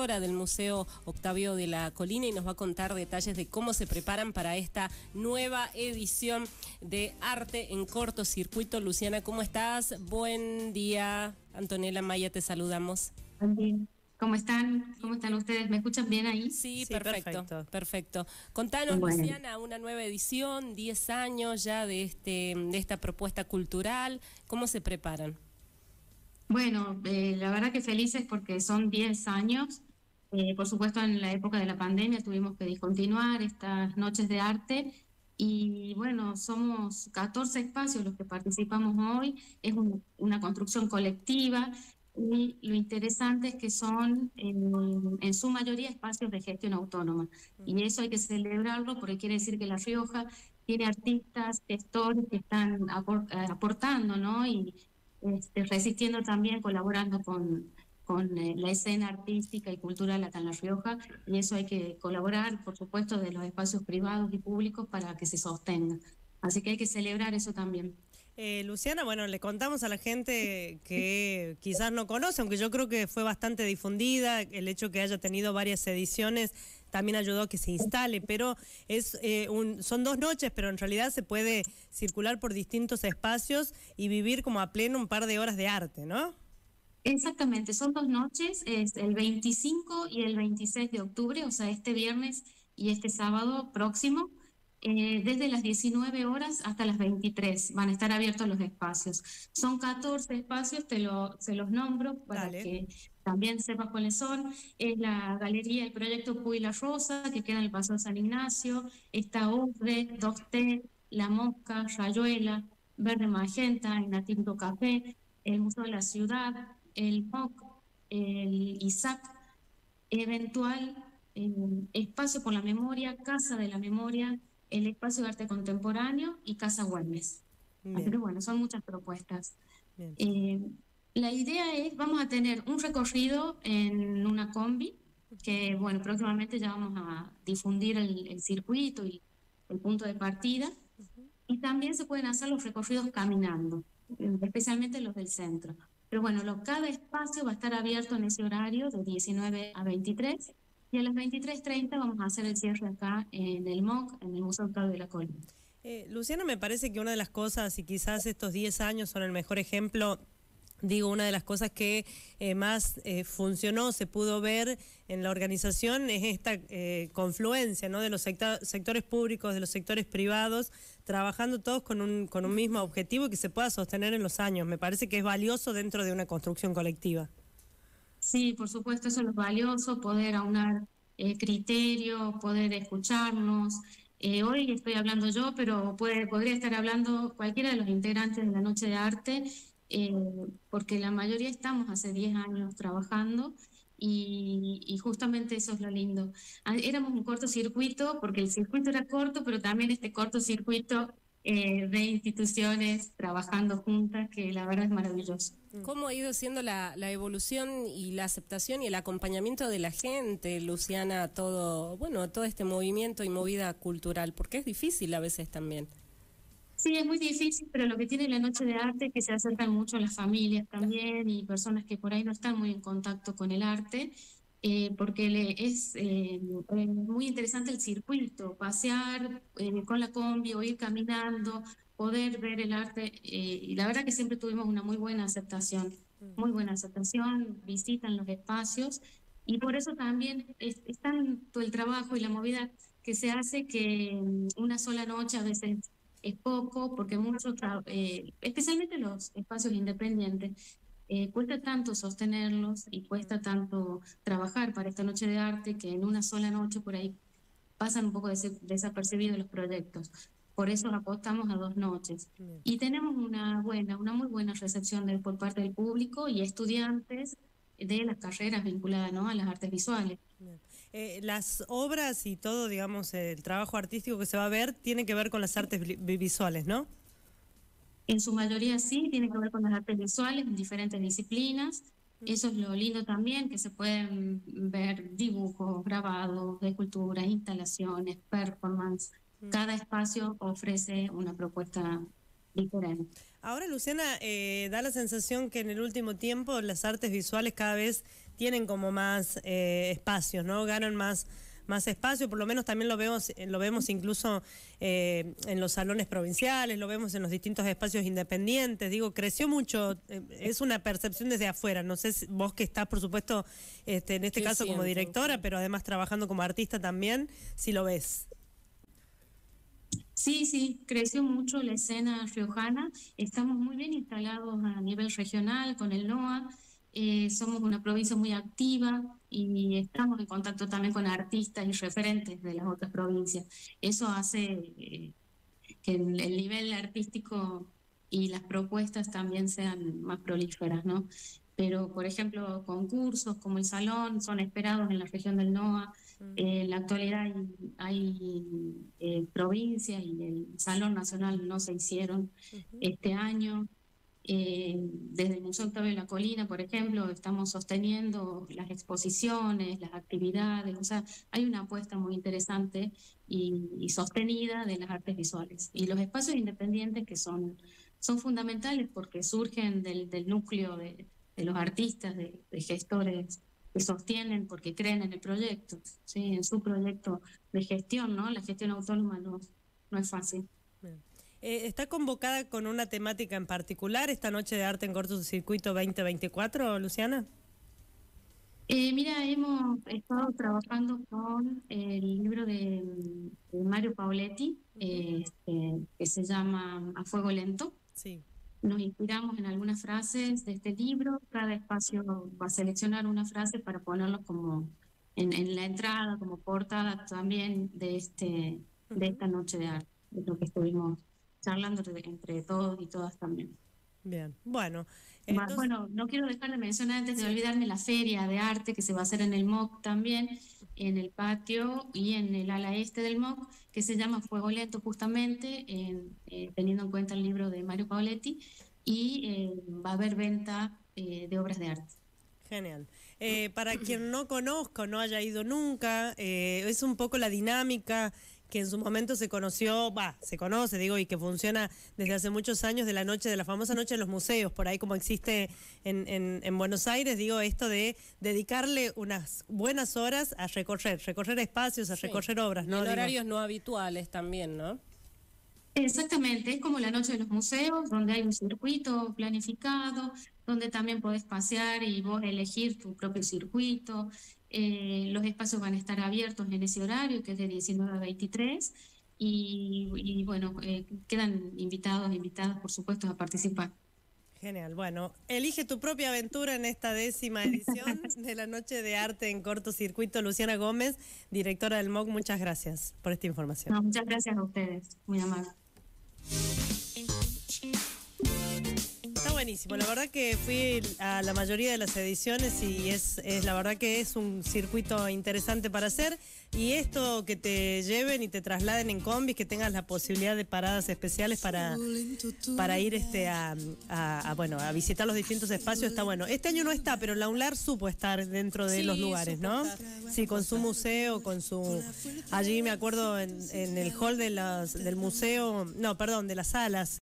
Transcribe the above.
del Museo Octavio de la Colina y nos va a contar detalles de cómo se preparan para esta nueva edición de arte en cortocircuito. Luciana, ¿cómo estás? Buen día. Antonella Maya, te saludamos. ¿Cómo están? ¿Cómo están ustedes? ¿Me escuchan bien ahí? Sí, perfecto, perfecto, Contanos, Luciana, una nueva edición, 10 años ya de, este, de esta propuesta cultural. ¿Cómo se preparan? Bueno, eh, la verdad que felices porque son 10 años eh, por supuesto, en la época de la pandemia tuvimos que discontinuar estas noches de arte y bueno, somos 14 espacios los que participamos hoy. Es una construcción colectiva y lo interesante es que son en, su mayoría espacios de gestión autónoma. Y eso hay que celebrarlo porque quiere decir que La Rioja tiene artistas, gestores que están aportando, ¿no? Y este, resistiendo también, colaborando con con eh, la escena artística y cultural acá en La Rioja y eso hay que colaborar, por supuesto, de los espacios privados y públicos para que se sostenga. Así que hay que celebrar eso también. Eh, Luciana, bueno, le contamos a la gente que quizás no conoce, aunque yo creo que fue bastante difundida, el hecho que haya tenido varias ediciones también ayudó a que se instale, pero es eh, son dos noches, pero en realidad se puede circular por distintos espacios y vivir como a pleno un par de horas de arte, ¿no? Exactamente, son dos noches, es el 25 y el 26 de octubre, o sea, este viernes y este sábado próximo, eh, desde las 19 horas hasta las 23 van a estar abiertos los espacios. Son 14 espacios, te lo, se los nombro para que también sepas cuáles son. Es la galería, el proyecto Puy La Rosa, que queda en el Paso de San Ignacio, está UFRE, 2T, La Mosca, Rayuela, Verde Magenta, Natinto Café, el Museo de la Ciudad, el MOC, el ISAC, eventual Espacio por la Memoria, Casa de la Memoria, el Espacio de Arte Contemporáneo y Casa Güemes. Pero bueno, son muchas propuestas. Eh, la idea es, vamos a tener un recorrido en una combi, que bueno, próximamente ya vamos a difundir el, circuito y el punto de partida. Y también se pueden hacer los recorridos caminando, especialmente los del centro. Pero bueno, cada espacio va a estar abierto en ese horario de 19 a 23 y a las 23.30 vamos a hacer el cierre acá en el MOC, en el Museo Octavio de la Colina. Eh, Luciana, me parece que una de las cosas, y quizás estos 10 años son el mejor ejemplo digo, una de las cosas que eh, más eh, funcionó, se pudo ver en la organización, es esta eh, confluencia ¿no? de los sectores públicos, de los sectores privados, trabajando todos con un, con un mismo objetivo y que se pueda sostener en los años. Me parece que es valioso dentro de una construcción colectiva. Sí, por supuesto, eso es valioso, poder aunar criterios, poder escucharnos. hoy estoy hablando yo, pero puede, podría estar hablando cualquiera de los integrantes de la Noche de Arte eh, porque la mayoría estamos hace 10 años trabajando y, justamente eso es lo lindo. Ah, éramos un cortocircuito porque el circuito era corto, pero también este cortocircuito eh, de instituciones trabajando juntas, que la verdad es maravilloso. ¿Cómo ha ido siendo la, la, evolución y la aceptación y el acompañamiento de la gente, Luciana, a todo, bueno, a todo este movimiento y movida cultural? Porque es difícil a veces también. Sí, es muy difícil, pero lo que tiene la noche de arte es que se acercan mucho las familias también y personas que por ahí no están muy en contacto con el arte, eh, porque le, es eh, muy interesante el circuito, pasear eh, con la combi o ir caminando, poder ver el arte, y la verdad que siempre tuvimos una muy buena aceptación, muy buena aceptación, visitan los espacios, y por eso también es, es tanto el trabajo y la movida que se hace que mm, una sola noche a veces es poco, porque muchos, eh, especialmente los espacios independientes, eh, cuesta tanto sostenerlos y cuesta tanto trabajar para esta noche de arte que en una sola noche por ahí pasan un poco desapercibidos los proyectos. Por eso apostamos a dos noches. Y tenemos una buena, una muy buena recepción de, por parte del público y estudiantes de las carreras vinculadas ¿no? a las artes visuales. Eh, las obras y todo, digamos, el trabajo artístico que se va a ver tiene que ver con las artes visuales, ¿no? En su mayoría sí, tiene que ver con las artes visuales en diferentes disciplinas. Eso es lo lindo también, que se pueden ver dibujos, grabados, esculturas, instalaciones, performance. Cada espacio ofrece una propuesta Ahora, Luciana, eh, da la sensación que en el último tiempo las artes visuales cada vez tienen como más eh, espacios, ¿no? Ganan más más espacio, por lo menos también lo vemos, lo vemos incluso eh, en los salones provinciales, lo vemos en los distintos espacios independientes, digo, creció mucho, eh, es una percepción desde afuera, no sé si vos que estás, por supuesto, este, en este caso como directora, pero además trabajando como artista también, si lo ves. Sí, sí, creció mucho la escena riojana. Estamos muy bien instalados a nivel regional con el NOA. Eh, somos una provincia muy activa y estamos en contacto también con artistas y referentes de las otras provincias. Eso hace eh, que el, nivel artístico y las propuestas también sean más prolíferas, ¿no? Pero, por ejemplo, concursos como el Salón son esperados en la región del NOA. Mm. en la actualidad hay, hay provincias y el Salón Nacional no se hicieron este año. Eh, desde el Museo Octavio de la Colina, por ejemplo, estamos sosteniendo las exposiciones, las actividades, o sea, hay una apuesta muy interesante y, sostenida de las artes visuales. Y los espacios independientes que son, son fundamentales porque surgen del, del núcleo de, de, los artistas, de, gestores que sostienen porque creen en el proyecto, ¿sí? en su proyecto de gestión, ¿no? La gestión autónoma no, no es fácil. Eh, ¿Está convocada con una temática en particular esta noche de arte en cortocircuito 2024, Luciana? Eh, mira, hemos estado trabajando con el libro de, Mario Paoletti, este, que se llama A Fuego Lento. Sí. Nos inspiramos en algunas frases de este libro. Cada espacio va a seleccionar una frase para ponerlo como en, la entrada, como portada también de, este, de esta noche de arte, de lo que estuvimos charlando entre todos y todas también. Bien, bueno. Bueno, no quiero dejar de mencionar antes de olvidarme la feria de arte que se va a hacer en el MOC también, en el patio y en el ala este del MOC, que se llama Fuego Lento justamente, eh, teniendo en cuenta el libro de Mario Paoletti, y eh, va a haber venta eh, de obras de arte. Genial. para quien no conozca, no haya ido nunca, es un poco la dinámica que en su momento se conoció, va, se conoce, digo, y que funciona desde hace muchos años de la noche, de la famosa noche de los museos, por ahí como existe en, en, Buenos Aires, digo, esto de dedicarle unas buenas horas a recorrer, recorrer espacios, a recorrer obras, ¿no? en horarios no habituales también, ¿no? Exactamente, es como la noche de los museos, donde hay un circuito planificado, donde también podés pasear y vos elegir tu propio circuito. Eh, los espacios van a estar abiertos en ese horario, que es de 19 a 23, y, bueno, eh, quedan invitados, invitadas, por supuesto, a participar. Genial. Bueno, elige tu propia aventura en esta décima edición de la Noche de Arte en Cortocircuito. Luciana Gómez, directora del MOC, muchas gracias por esta información. muchas gracias a ustedes. Muy amable. Buenísimo. La verdad que fui a la mayoría de las ediciones y es, es la verdad que es un circuito interesante para hacer. Y esto que te lleven y te trasladen en combis, que tengas la posibilidad de paradas especiales para, para ir este a, bueno a visitar los distintos espacios, está bueno. Este año no está, pero la UNLAR supo estar dentro de los lugares, ¿no? Sí, con su museo, con su... Allí me acuerdo en, el hall de las, del museo, no, perdón, de las salas.